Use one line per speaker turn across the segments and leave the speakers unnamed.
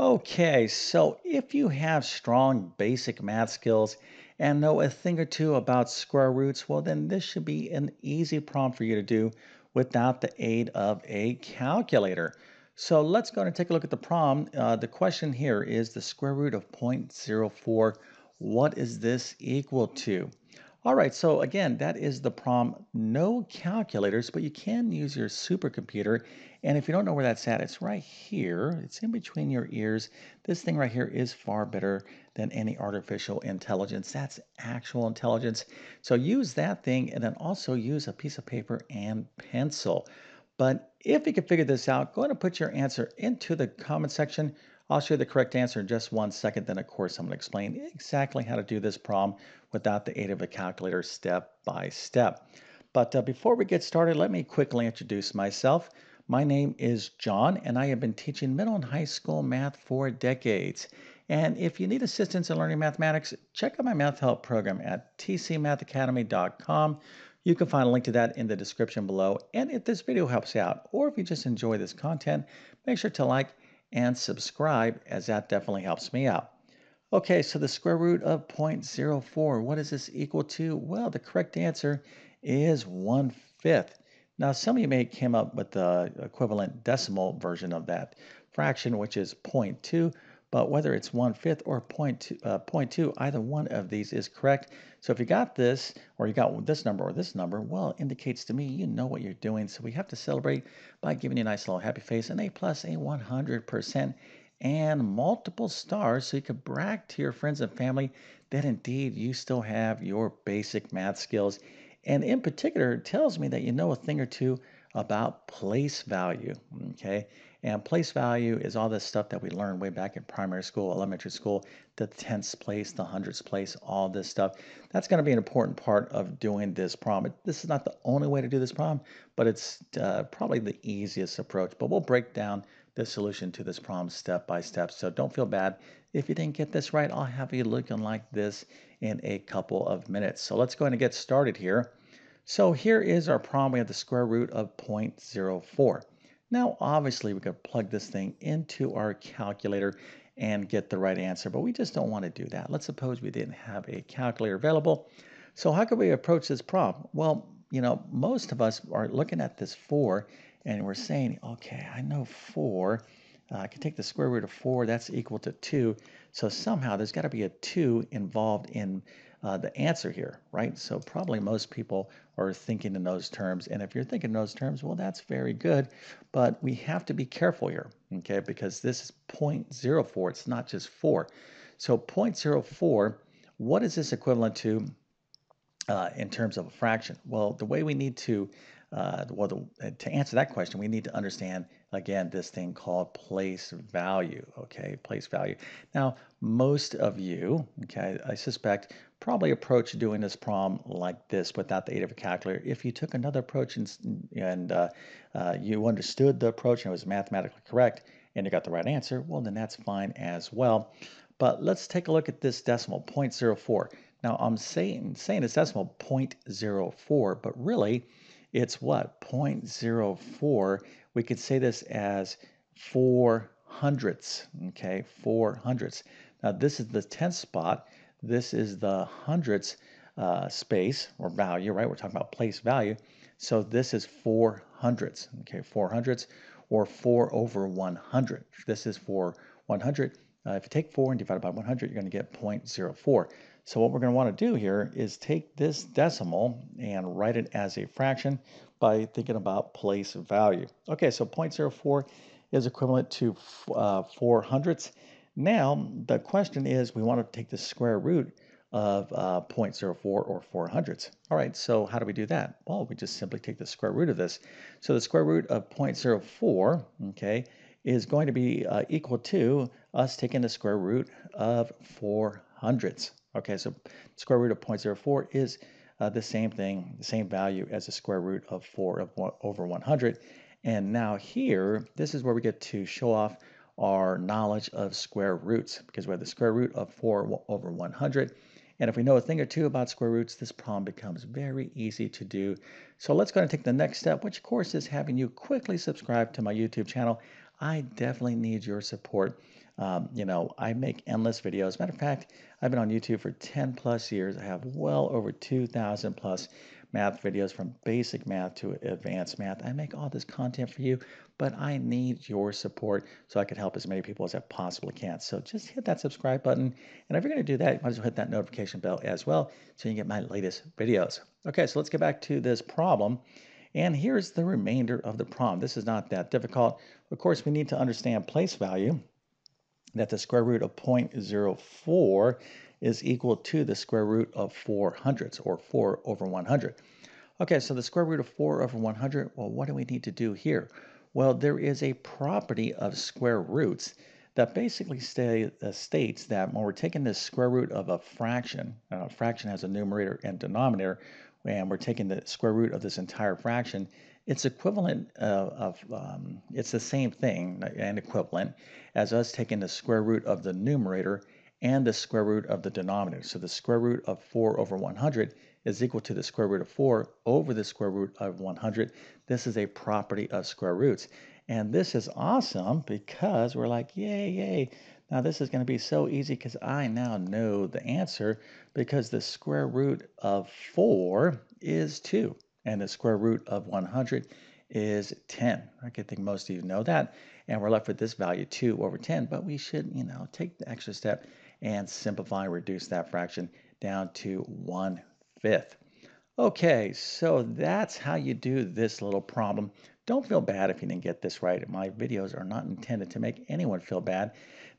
Okay, so if you have strong basic math skills and know a thing or two about square roots, well, then this should be an easy problem for you to do without the aid of a calculator. So let's go and take a look at the problem. Uh, the question here is the square root of zero point zero 0.04. What is this equal to? All right, so again, that is the problem. No calculators, but you can use your supercomputer. And if you don't know where that's at, it's right here. It's in between your ears. This thing right here is far better than any artificial intelligence. That's actual intelligence. So use that thing and then also use a piece of paper and pencil. But if you can figure this out, go ahead and put your answer into the comment section. I'll show you the correct answer in just one second. Then, of course, I'm going to explain exactly how to do this problem without the aid of a calculator step by step. But uh, before we get started, let me quickly introduce myself. My name is John, and I have been teaching middle and high school math for decades. And if you need assistance in learning mathematics, check out my math help program at tcmathacademy.com. You can find a link to that in the description below. And if this video helps you out, or if you just enjoy this content, make sure to like and subscribe as that definitely helps me out. Okay, so the square root of 0.04, what is this equal to? Well, the correct answer is 1 fifth. Now, some of you may come up with the equivalent decimal version of that fraction, which is 0.2, but whether it's 1 fifth or 0.2, uh, 0.2, either one of these is correct. So if you got this, or you got this number or this number, well, it indicates to me you know what you're doing. So we have to celebrate by giving you a nice little happy face, an A plus, a 100%, and multiple stars so you can brag to your friends and family that indeed you still have your basic math skills. And in particular, it tells me that you know a thing or two about place value. Okay. And place value is all this stuff that we learned way back in primary school, elementary school, the tenths place, the hundredths place, all this stuff. That's going to be an important part of doing this problem. This is not the only way to do this problem, but it's uh, probably the easiest approach. But we'll break down the solution to this problem step by step. So don't feel bad. If you didn't get this right, I'll have you looking like this in a couple of minutes. So let's go ahead and get started here. So here is our problem. We have the square root of 0.04. Now, obviously, we could plug this thing into our calculator and get the right answer, but we just don't want to do that. Let's suppose we didn't have a calculator available. So how could we approach this problem? Well, you know, most of us are looking at this 4 and we're saying, okay, I know 4. Uh, I can take the square root of 4, that's equal to 2. So somehow there's got to be a 2 involved in uh, the answer here, right? So probably most people are thinking in those terms. And if you're thinking in those terms, well, that's very good. But we have to be careful here, okay? Because this is 0.04. It's not just 4. So 0.04, what is this equivalent to uh, in terms of a fraction? Well, the way we need to uh, well, the, to answer that question, we need to understand again this thing called place value. Okay, place value. Now, most of you, okay, I suspect, probably approach doing this problem like this without the aid of a calculator. If you took another approach and, and uh, uh, you understood the approach and it was mathematically correct and you got the right answer, well, then that's fine as well. But let's take a look at this decimal, 0.04. Now, I'm saying, saying it's decimal 0.04, but really, it's what? 0.04. We could say this as 4 hundredths, okay? 4 hundredths. Now, this is the tenth spot. This is the hundredths uh, space or value, right? We're talking about place value. So this is 4 hundredths, okay? 4 hundredths or 4 over 100. This is for 100. Uh, if you take 4 and divide it by 100, you're going to get 0.04. So what we're going to want to do here is take this decimal and write it as a fraction by thinking about place value. Okay, so 0.04 is equivalent to uh, 4 hundredths. Now, the question is we want to take the square root of uh, 0.04 or 4 hundredths. All right, so how do we do that? Well, we just simply take the square root of this. So the square root of 0.04, okay, is going to be uh, equal to us taking the square root of 4 hundredths. Okay, so square root of 0.04 is uh, the same thing, the same value as the square root of 4 of one, over 100. And now here, this is where we get to show off our knowledge of square roots because we have the square root of 4 over 100. And if we know a thing or two about square roots, this problem becomes very easy to do. So let's go and take the next step, which of course is having you quickly subscribe to my YouTube channel. I definitely need your support. Um, you know, I make endless videos. Matter of fact, I've been on YouTube for 10 plus years. I have well over 2,000 plus math videos from basic math to advanced math. I make all this content for you, but I need your support so I can help as many people as I possibly can. So just hit that subscribe button. And if you're going to do that, you might as well hit that notification bell as well so you can get my latest videos. Okay, so let's get back to this problem. And here's the remainder of the problem. This is not that difficult. Of course, we need to understand place value, that the square root of 0.04 is equal to the square root of 4 hundredths, or 4 over 100. Okay, so the square root of 4 over 100, well, what do we need to do here? Well, there is a property of square roots that basically stay, uh, states that when we're taking the square root of a fraction, uh, a fraction has a numerator and denominator, and we're taking the square root of this entire fraction, it's equivalent of, um, it's the same thing and equivalent as us taking the square root of the numerator and the square root of the denominator. So the square root of 4 over 100 is equal to the square root of 4 over the square root of 100. This is a property of square roots. And this is awesome because we're like, yay, yay. Now this is going to be so easy because I now know the answer because the square root of 4 is 2 and the square root of 100 is 10. I could think most of you know that. And we're left with this value 2 over 10, but we should, you know, take the extra step and simplify, reduce that fraction down to 1 fifth. Okay, so that's how you do this little problem. Don't feel bad if you didn't get this right. My videos are not intended to make anyone feel bad.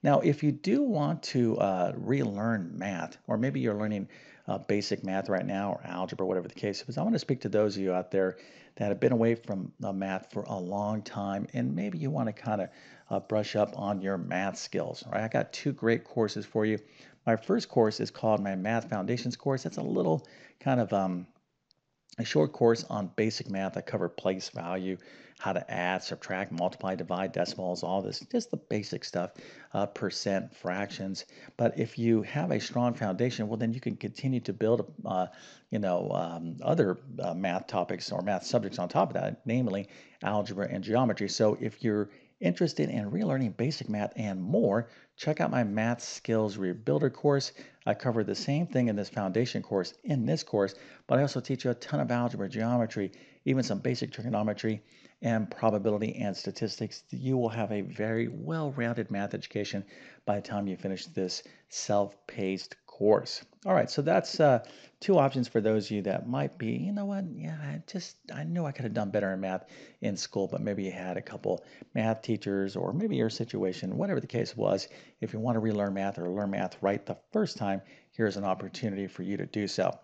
Now, if you do want to uh, relearn math, or maybe you're learning uh, basic math right now, or algebra, whatever the case is, I want to speak to those of you out there that have been away from uh, math for a long time, and maybe you want to kind of uh, brush up on your math skills. Right? I got two great courses for you. My first course is called my Math Foundations course. That's a little kind of um, a short course on basic math. I cover place value, how to add, subtract, multiply, divide, decimals, all this, just the basic stuff, uh, percent, fractions. But if you have a strong foundation, well, then you can continue to build, uh, you know, um, other uh, math topics or math subjects on top of that, namely algebra and geometry. So if you're interested in relearning basic math and more, check out my Math Skills Rebuilder course. I cover the same thing in this foundation course in this course, but I also teach you a ton of algebra, geometry, even some basic trigonometry and probability and statistics. You will have a very well-rounded math education by the time you finish this self-paced course. All right, so that's uh, two options for those of you that might be, you know what, yeah, I just, I knew I could have done better in math in school, but maybe you had a couple math teachers or maybe your situation, whatever the case was. If you want to relearn math or learn math right the first time, here's an opportunity for you to do so.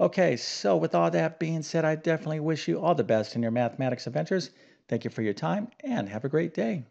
Okay, so with all that being said, I definitely wish you all the best in your mathematics adventures. Thank you for your time and have a great day.